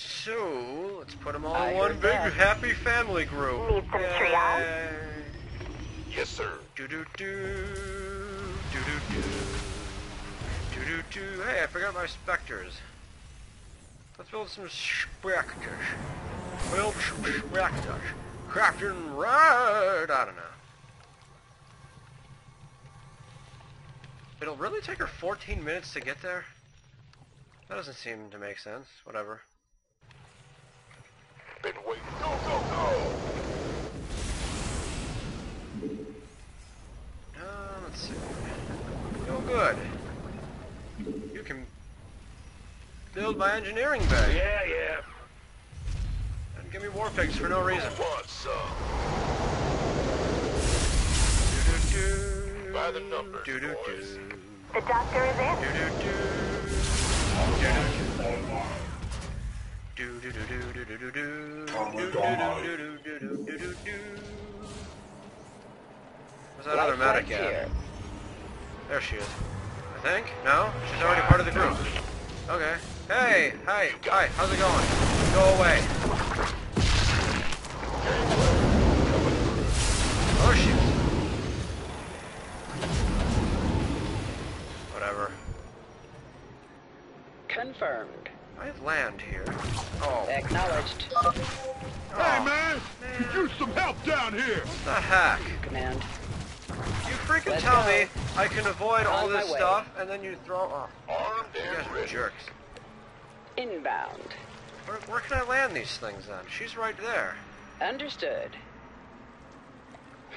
So, let's put them all in one big back. happy family group. Need some trio. Yes, sir. Do do do. Do do do. Do do do. Hey, I forgot my specters. Let's build some specters. Build specters. Crafting right. I don't know. It'll really take her 14 minutes to get there? That doesn't seem to make sense. Whatever. Been waiting. Go, go, go! Uh, let's see. Feel good. You can build my engineering bay. Yeah, yeah. And give me war pigs for no reason. Want some. Do, do, do. By the numbers, do, do, boys. Do. The doctor is in. Do. Do, do, do. Do, do, do, do, do, do, do. Where's that other medic at? There she is. I think? No? She's already part of the group. Okay. Hey! Hi! Hi! How's it going? Go away! Oh shit. Whatever. Confirmed. I have land here. Oh, Acknowledged. Oh. Hey, man! Could use some help down here! what the heck? Command. You freaking Let's tell go. me I can avoid all On my this stuff, and then you throw... Oh, Armed you guys and are jerks. Inbound. Where, where can I land these things then? She's right there. Understood.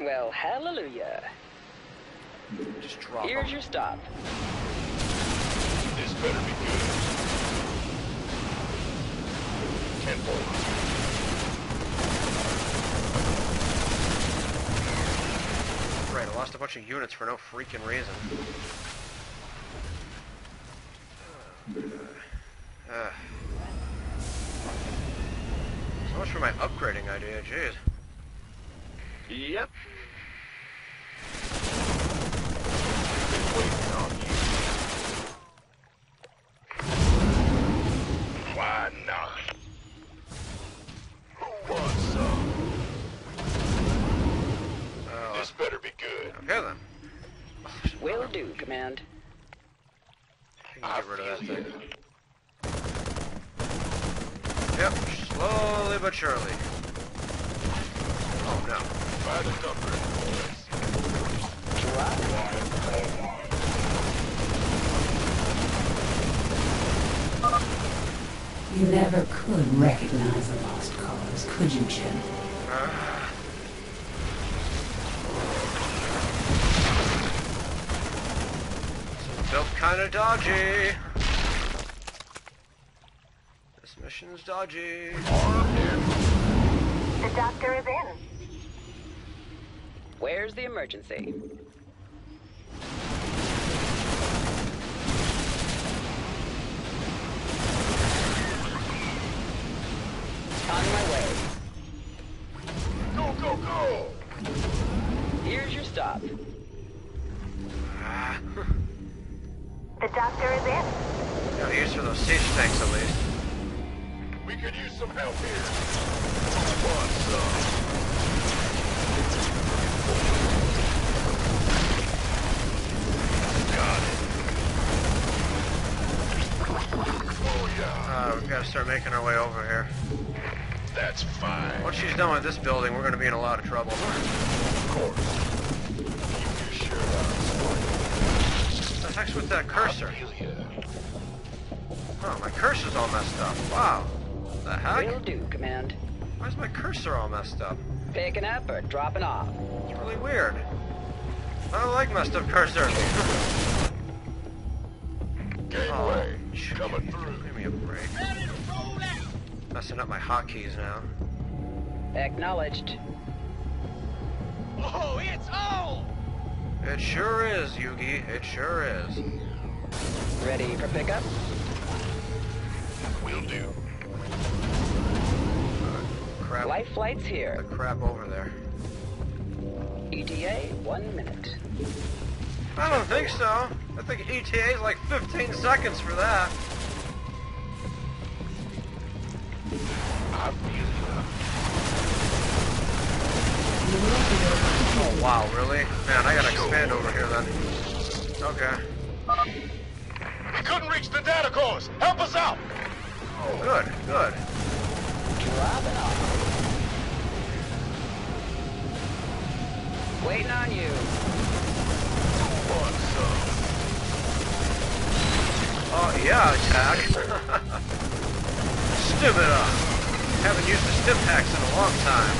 Well, hallelujah. Just drop Here's them. your stop. This better be good. Tenfold. Right, I lost a bunch of units for no freaking reason. Uh, so much for my upgrading idea, jeez. Yep. Been Command. I can get rid of that thing. Yep, slowly but surely. Oh no. By the numbers, boys. Drop. You never could recognize a lost cause, could you, Jim? Uh, kinda dodgy. This mission's dodgy. The doctor is in. Where's the emergency? Could use some help here. Got it. Oh yeah, Uh, we've got to start making our way over here. that's fine. Once she's done with this building, we're going to be in a lot of trouble. Of course. Sure The heck's with that cursor? I feel ya. Oh, my cursor's all messed up. Wow. The heck? Will do, Command. Why's my cursor all messed up? Picking up or dropping off? It's really weird. I don't like messed up cursors. Gateway, oh, sh- coming through. Give me a break. Messing up my hotkeys now. Acknowledged. Oh, it's on! It sure is, Yugi. It sure is. Ready for pickup? Will do. Crap. Life flight's The here. crap over there. ETA, one minute. I don't think so. I think ETA is like 15 seconds for that. I feel ya. Oh wow, really? Man, I gotta expand over here then. Okay. We couldn't reach the data cores. Help us out. Good, good. Dropping off. Waiting on you. Want some? Oh yeah, attack. Stimina. Haven't used the stim packs in a long time.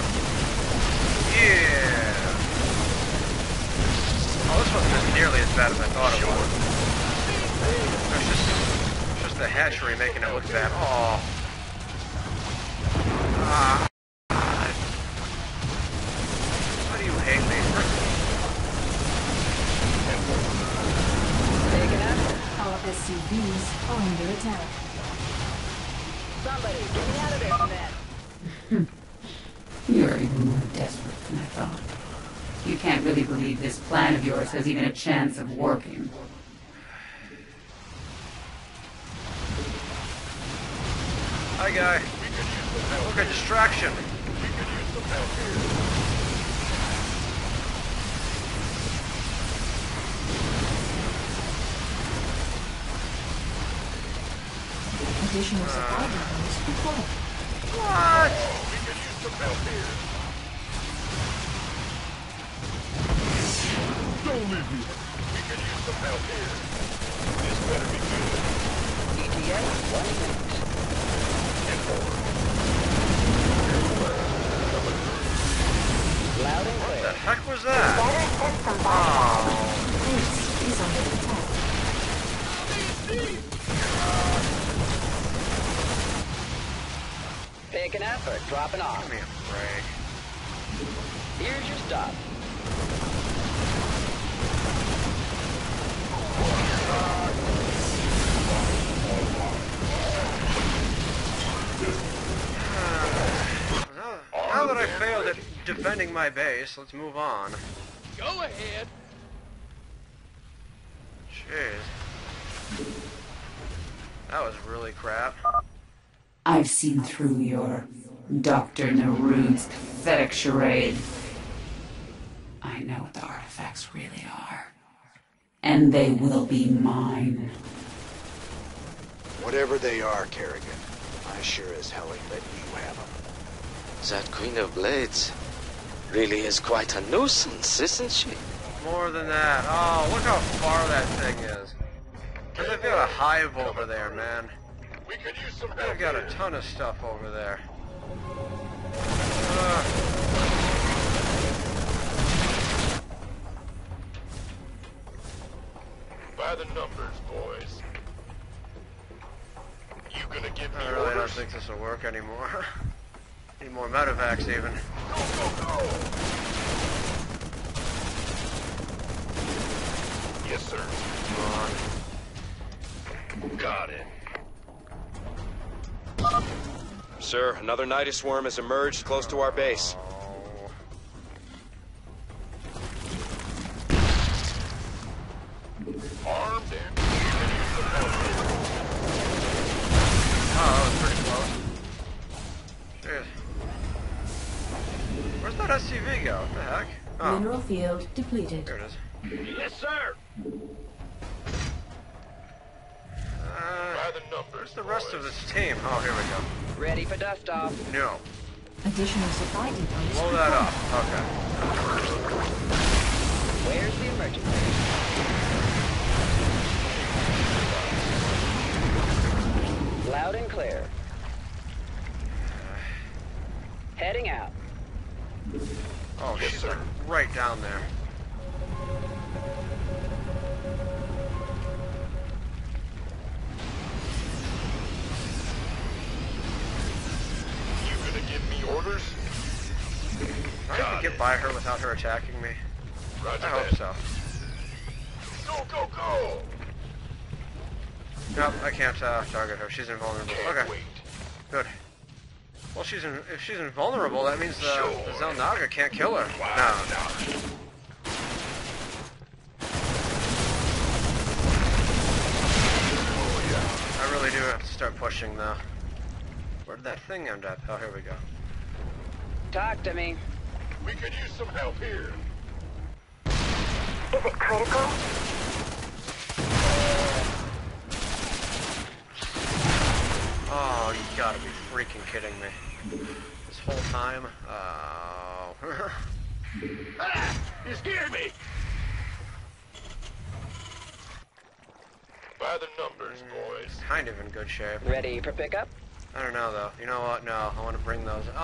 Yeah. Oh, this wasn't as nearly as bad as I thought it was. It's just the hatchery making it look bad. Oh. Ah. Why do you hate me? Our SCVs are under attack. Somebody, get me out of there that. You're even more desperate than I thought. You can't really believe this plan of yours has even a chance of working. Hi, guy. We could use some help. Look at distraction. We could use some help here. Additional uh, supply depots required. What? We could use some help here. Don't leave me. We could use some help here. This better be good. ETA, one minute. Loud and What the heck was that? Better system by Oh. Base is under attack. Picking up or dropping off. Give me a break. Here's your stop. That I failed at defending my base, let's move on. Go ahead. Jeez. That was really crap. I've seen through your Dr. Narud's pathetic charade. I know what the artifacts really are. And they will be mine. Whatever they are, Kerrigan, I sure as hell ain't letting you have them. That Queen of Blades really is quite a nuisance, isn't she? More than that. Oh, look how far that thing is. And they've got a hive over there, man. We could use some help They've got a ton of stuff over there. Uh, By the numbers, boys. You gonna give me I really don't think this will work anymore. Need more medevacs even. Go, go, go! Yes, sir. Come on. Got it. Sir, another Nydus worm has emerged close to our base. Field depleted. there it is. Yes, sir. Uh, By the numbers, where's the rest of boys. this team? Oh, here we go. Ready for dust off. No. Additional supply depots Blow that required. up. Okay. Where's the emergency? Loud and clear. Heading out. Oh, Yes, sir. Right down there. You gonna give me orders? Can I Got even get by her without her attacking me? Roger I hope that. so. Go, go, go! Nope, I can't uh, target her. She's invulnerable. Can't Okay, wait. good. Well, she's in, if she's invulnerable, that means uh, Sure. the Xel'Naga can't kill her. Why No. not? Oh, I really do have to start pushing, though. Where did that thing end up? Oh, here we go. Talk to me. We could use some help here. Is it critical? Oh, you gotta be freaking kidding me. This whole time? Oh. Ah! You scared me! By the numbers, boys. kind of in good shape. Ready for pickup? I don't know, though. You know what? No, I want to bring those. Oh!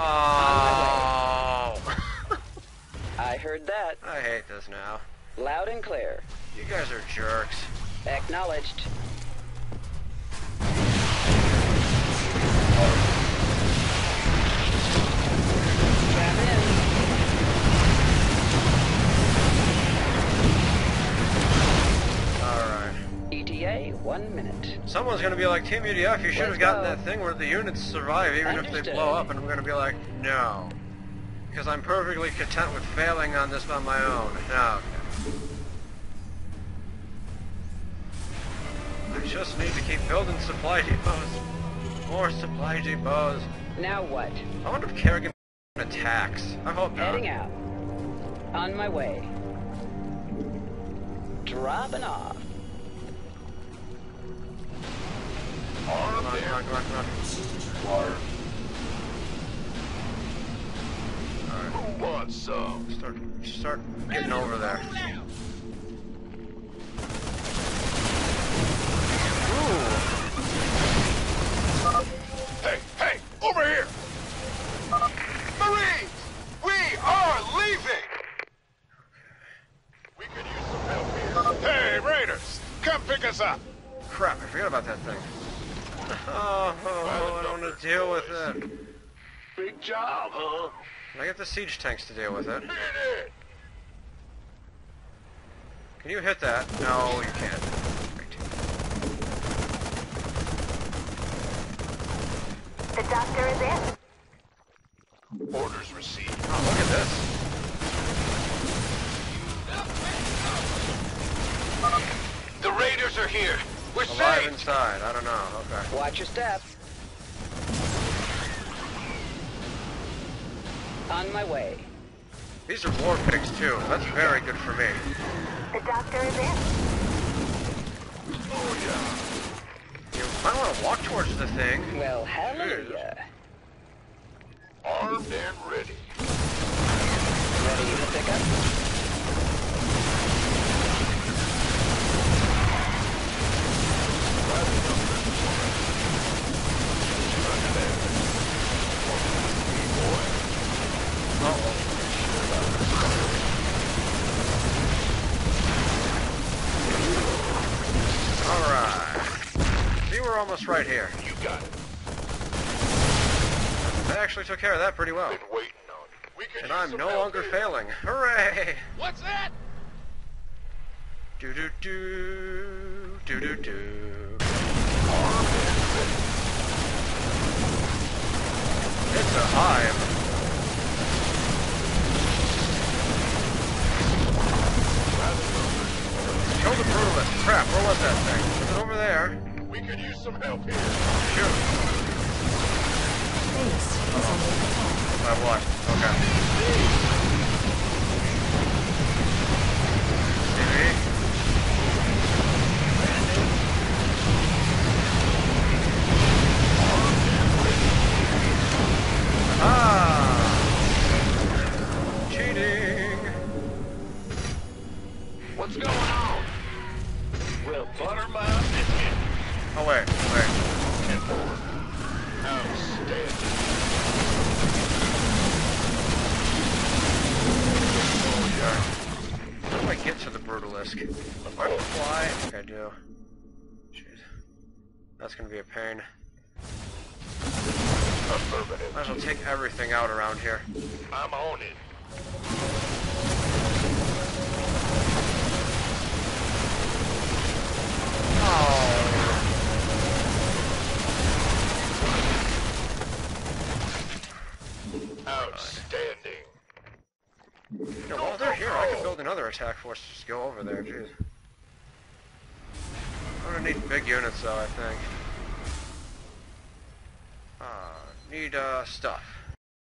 I heard that. I hate this now. Loud and clear. You guys are jerks. Acknowledged. Someone's gonna be like, Team UDF, you should have gotten go. that thing where the units survive even if they blow up, and I'm gonna be like, no. Because I'm perfectly content with failing on this on my own. No. I just need to keep building supply depots. More supply depots. Now what? I wonder if Kerrigan attacks. I hope not. Heading out. On my way. Dropping off. Who wants some? Start, start getting over there. Hey, hey, over here! We are leaving! We could use some help here. Hey, Raiders! Come pick us up! Crap, I forgot about that thing. Oh, oh, I don't want to deal with it. Big job, huh? I get the siege tanks to deal with it. Can you hit that? No, you can't. Great. The doctor is in. Orders received. Oh, look at this. The Raiders are here. We're Alive safe. inside. I don't know. Okay. Watch your step. On my way. These are war pigs too. That's very good for me. The doctor is in. Oh You might want to walk towards the thing. Well, hallelujah. Armed and ready. Ready to pick up? Alright. See, we're almost right here. You got it. I actually took care of that pretty well. Been waiting on you. We And I'm no longer here. failing. Hooray! What's that? Do do do do do do. It's a hive. Kill the Brutalisk. Crap, where was that thing? Was it over there? We could use some help here. Shoot. Base is under attack. By what? Okay. Ah! Cheating! What's going on? Well, butter my. Oh wait, wait. And forward. Outstanding. How do I get to the Brutalisk? Do I fly? I think I do. Jeez. That's gonna be a pain. Affirmative. Might as well take everything out around here. I'm on it. Attack force just go over there, jeez. I'm gonna need big units though, I think. Ah, need uh, stuff.